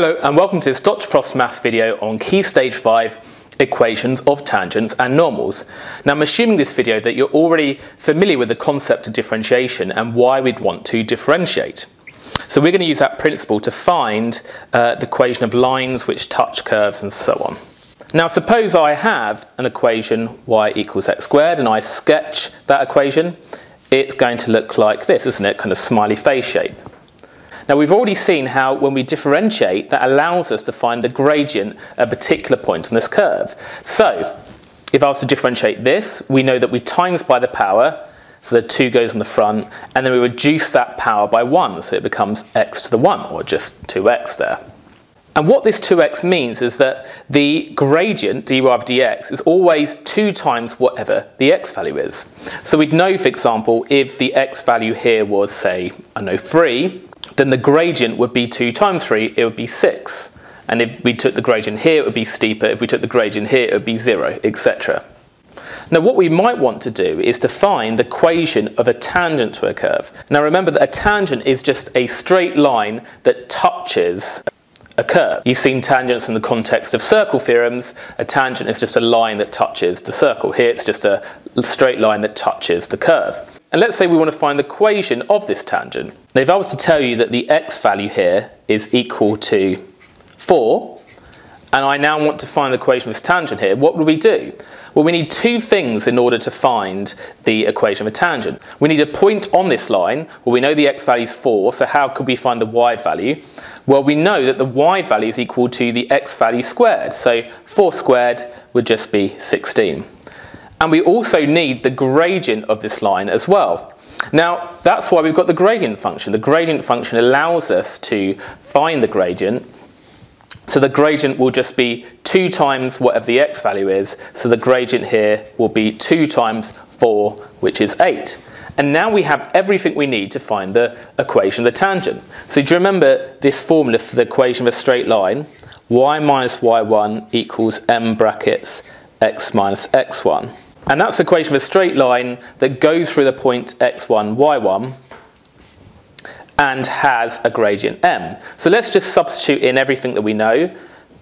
Hello and welcome to this Dr. Frost Maths video on Key Stage 5 equations of tangents and normals. Now I'm assuming this video that you're already familiar with the concept of differentiation and why we'd want to differentiate. So we're going to use that principle to find uh, the equation of lines which touch curves and so on. Now suppose I have an equation y equals x squared and I sketch that equation. It's going to look like this, isn't it? Kind of smiley face shape. Now we've already seen how when we differentiate that allows us to find the gradient at a particular point on this curve. So if I was to differentiate this, we know that we times by the power, so the 2 goes on the front, and then we reduce that power by 1, so it becomes x to the 1, or just 2x there. And what this 2x means is that the gradient dy of dx is always 2 times whatever the x value is. So we'd know, for example, if the x value here was, say, I know 3, then the gradient would be 2 times 3, it would be 6. And if we took the gradient here, it would be steeper. If we took the gradient here, it would be 0, etc. Now what we might want to do is to find the equation of a tangent to a curve. Now remember that a tangent is just a straight line that touches a curve. You've seen tangents in the context of circle theorems. A tangent is just a line that touches the circle. Here it's just a straight line that touches the curve. And let's say we want to find the equation of this tangent. Now if I was to tell you that the x value here is equal to 4, and I now want to find the equation of this tangent here, what would we do? Well, we need two things in order to find the equation of a tangent. We need a point on this line. Well, we know the x value is 4, so how could we find the y value? Well, we know that the y value is equal to the x value squared, so 4 squared would just be 16. And we also need the gradient of this line as well. Now, that's why we've got the gradient function. The gradient function allows us to find the gradient. So the gradient will just be 2 times whatever the x value is. So the gradient here will be 2 times 4, which is 8. And now we have everything we need to find the equation of the tangent. So do you remember this formula for the equation of a straight line? y minus y1 equals m brackets x minus x1. And that's the equation of a straight line that goes through the point x1, y1 and has a gradient m. So let's just substitute in everything that we know.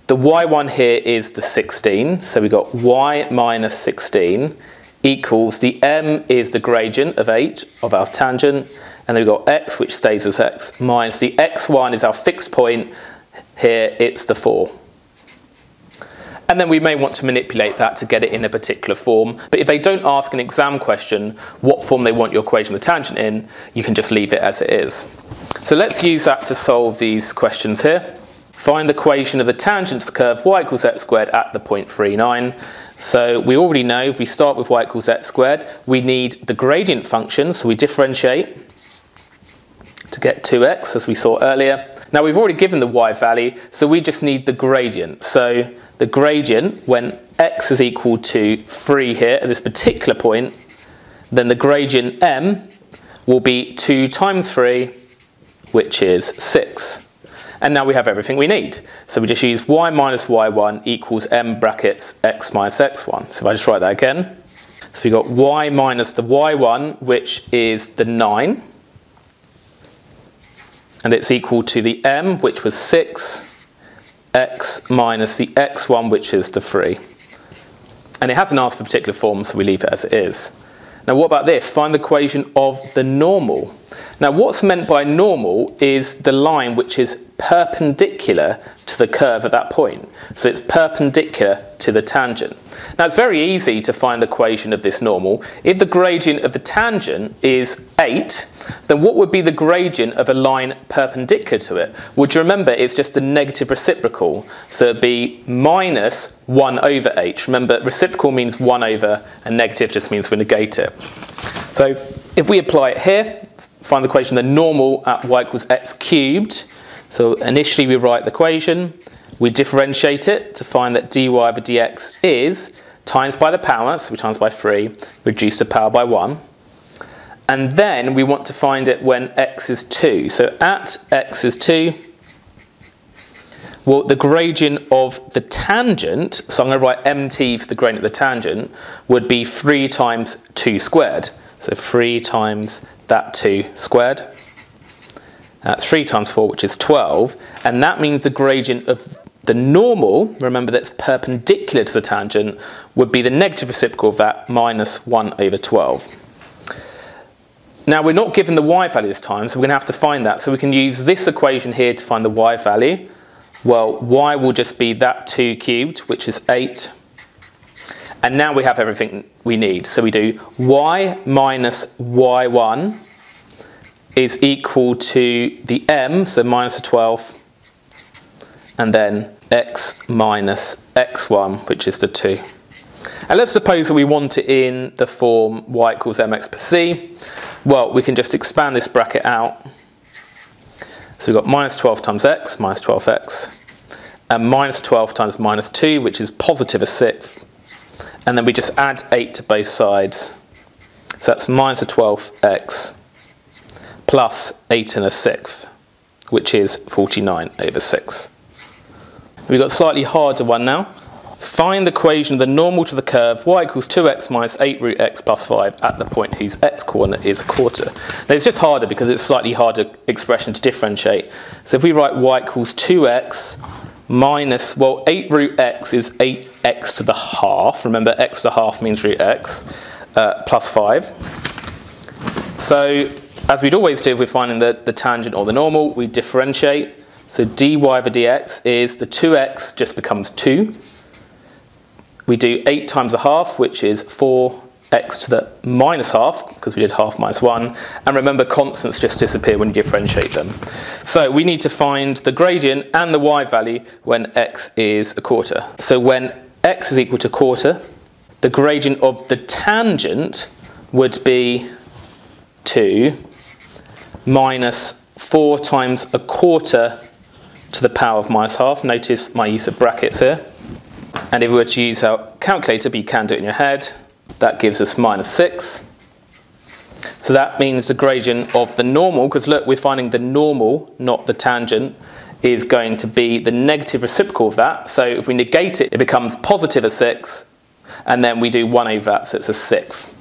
The y1 here is the 16, so we've got y minus 16 equals the m is the gradient of 8 of our tangent, and then we've got x, which stays as x, minus the x1 is our fixed point, here it's the 4. And then we may want to manipulate that to get it in a particular form. But if they don't ask an exam question what form they want your equation of the tangent in, you can just leave it as it is. So let's use that to solve these questions here. Find the equation of the tangent to the curve y equals x squared at the point 39. So we already know if we start with y equals x squared, we need the gradient function, so we differentiate to get 2x as we saw earlier. Now we've already given the y value, so we just need the gradient. So the gradient, when x is equal to 3 here at this particular point, then the gradient m will be 2 times 3, which is 6. And now we have everything we need. So we just use y minus y1 equals m brackets x minus x1. So if I just write that again. So we've got y minus the y1, which is the 9. And it's equal to the m, which was 6, x minus the x1, which is the 3. And it hasn't asked for a particular form, so we leave it as it is. Now what about this? Find the equation of the normal. Now what's meant by normal is the line which is perpendicular to the curve at that point. So it's perpendicular to the tangent. Now it's very easy to find the equation of this normal. If the gradient of the tangent is 8, then what would be the gradient of a line perpendicular to it? Would you remember it's just a negative reciprocal, so it'd be minus 1 over h. Remember, reciprocal means 1 over, and negative just means we negate it. So if we apply it here, find the equation the normal at y equals x cubed. So initially we write the equation, we differentiate it to find that dy over dx is times by the power, so we times by 3, reduce the power by 1. And then we want to find it when x is 2. So at x is 2, well, the gradient of the tangent, so I'm going to write mt for the gradient of the tangent, would be 3 times 2 squared. So 3 times that 2 squared. That's 3 times 4, which is 12. And that means the gradient of the normal, remember that's perpendicular to the tangent, would be the negative reciprocal of that minus 1 over 12. Now we're not given the y value this time, so we're going to have to find that. So we can use this equation here to find the y value. Well, y will just be that 2 cubed, which is 8. And now we have everything we need. So we do y minus y1 is equal to the m, so minus a 12, and then x minus x1, which is the 2. And let's suppose that we want it in the form y equals mx per c. Well, we can just expand this bracket out. So we've got minus 12 times x, minus 12x, and minus 12 times minus 2, which is positive a sixth. And then we just add 8 to both sides. So that's minus a 12x plus 8 and a sixth, which is 49 over 6. We've got a slightly harder one now. Find the equation of the normal to the curve y equals 2x minus 8 root x plus 5 at the point whose x coordinate is a quarter. Now it's just harder because it's a slightly harder expression to differentiate. So if we write y equals 2x minus, well 8 root x is 8x to the half. Remember x to the half means root x uh, plus 5. So as we'd always do if we're finding the, the tangent or the normal, we differentiate. So dy over dx is the 2x just becomes 2. We do 8 times a half, which is 4x to the minus half, because we did half minus 1. And remember, constants just disappear when you differentiate them. So we need to find the gradient and the y value when x is a quarter. So when x is equal to quarter, the gradient of the tangent would be 2 minus 4 times a quarter to the power of minus half. Notice my use of brackets here. And if we were to use our calculator, but you can do it in your head, that gives us minus 6. So that means the gradient of the normal, because look, we're finding the normal, not the tangent, is going to be the negative reciprocal of that. So if we negate it, it becomes positive a 6, and then we do 1 over that, so it's a sixth.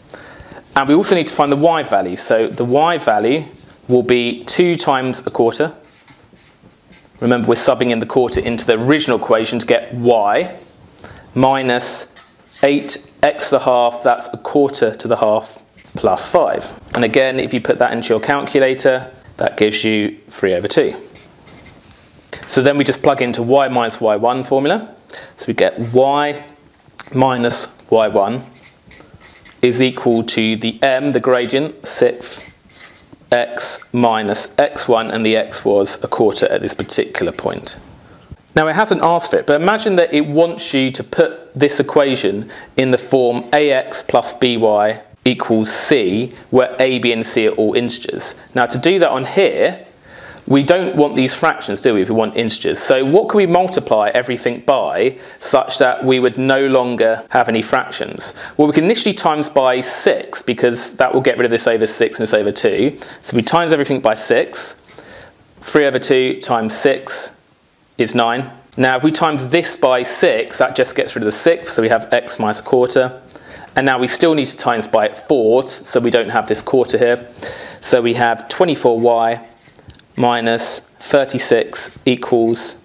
And we also need to find the y value. So the y value will be 2 times a quarter, Remember, we're subbing in the quarter into the original equation to get y minus 8x to the half, that's a quarter to the half, plus 5. And again, if you put that into your calculator, that gives you 3 over 2. So then we just plug into y minus y1 formula. So we get y minus y1 is equal to the m, the gradient, sixth, x minus x1 and the x was a quarter at this particular point. Now it hasn't asked for it, but imagine that it wants you to put this equation in the form ax plus by equals c, where a, b and c are all integers. Now to do that on here, we don't want these fractions, do we, if we want integers. So what can we multiply everything by such that we would no longer have any fractions? Well, we can initially times by 6 because that will get rid of this over 6 and this over 2. So we times everything by 6. 3 over 2 times 6 is 9. Now if we times this by 6, that just gets rid of the 6, so we have x minus a quarter. And now we still need to times by it fourths, so we don't have this quarter here. So we have 24y minus 36 equals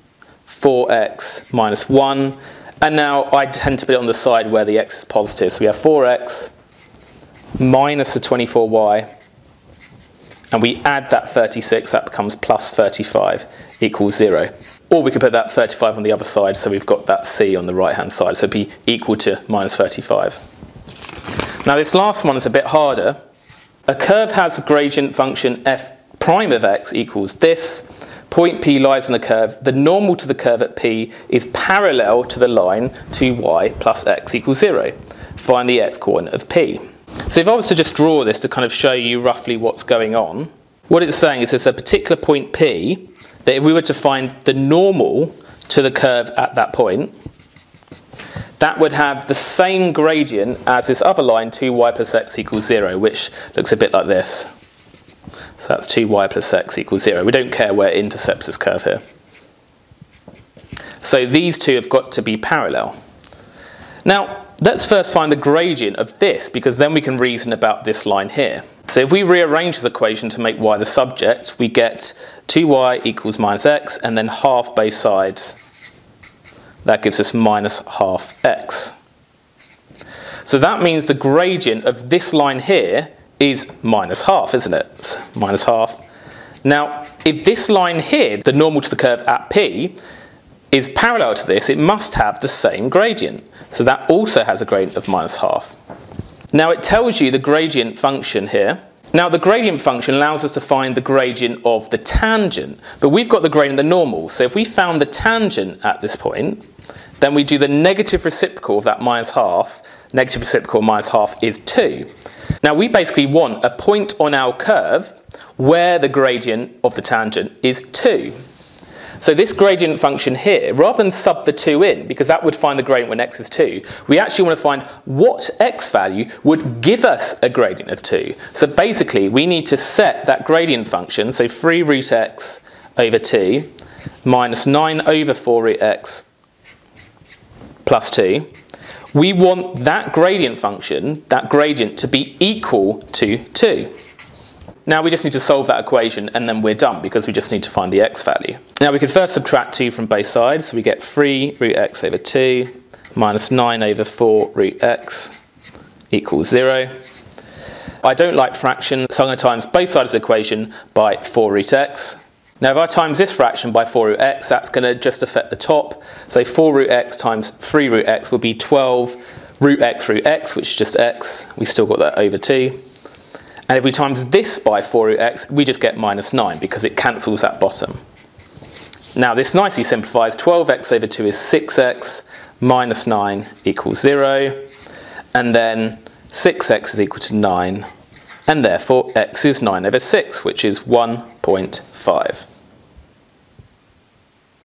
4x minus 1. And now I tend to put it on the side where the x is positive. So we have 4x minus the 24y. And we add that 36, that becomes plus 35 equals 0. Or we could put that 35 on the other side, so we've got that c on the right-hand side. So it'd be equal to minus 35. Now this last one is a bit harder. A curve has a gradient function f prime of x equals this. Point P lies on a curve. The normal to the curve at P is parallel to the line 2y plus x equals 0. Find the x coordinate of P. So if I was to just draw this to kind of show you roughly what's going on, what it's saying is there's a particular point P that if we were to find the normal to the curve at that point, that would have the same gradient as this other line 2y plus x equals 0, which looks a bit like this. So that's 2y plus x equals 0. We don't care where it intercepts this curve here. So these two have got to be parallel. Now, let's first find the gradient of this, because then we can reason about this line here. So if we rearrange this equation to make y the subject, we get 2y equals minus x and then half both sides. That gives us minus half x. So that means the gradient of this line here is minus half, isn't it? minus half. Now, if this line here, the normal to the curve at P, is parallel to this, it must have the same gradient. So that also has a gradient of minus half. Now it tells you the gradient function here. Now the gradient function allows us to find the gradient of the tangent, but we've got the gradient of the normal. So if we found the tangent at this point, then we do the negative reciprocal of that minus half. Negative reciprocal minus half is 2. Now we basically want a point on our curve where the gradient of the tangent is 2. So this gradient function here, rather than sub the 2 in, because that would find the gradient when x is 2, we actually want to find what x value would give us a gradient of 2. So basically, we need to set that gradient function, so 3 root x over 2 minus 9 over 4 root x plus 2. We want that gradient function, that gradient, to be equal to 2. Now we just need to solve that equation and then we're done because we just need to find the x value. Now we can first subtract 2 from both sides. So we get 3 root x over 2 minus 9 over 4 root x equals 0. I don't like fractions, so I'm going to times both sides of the equation by 4 root x. Now if I times this fraction by 4 root x, that's going to just affect the top. So 4 root x times 3 root x will be 12 root x root x, which is just x. We still got that over 2. And if we times this by 4 root x, we just get minus 9 because it cancels that bottom. Now this nicely simplifies. 12x over 2 is 6x minus 9 equals 0. And then 6x is equal to 9. And therefore x is 9 over 6, which is 1.5.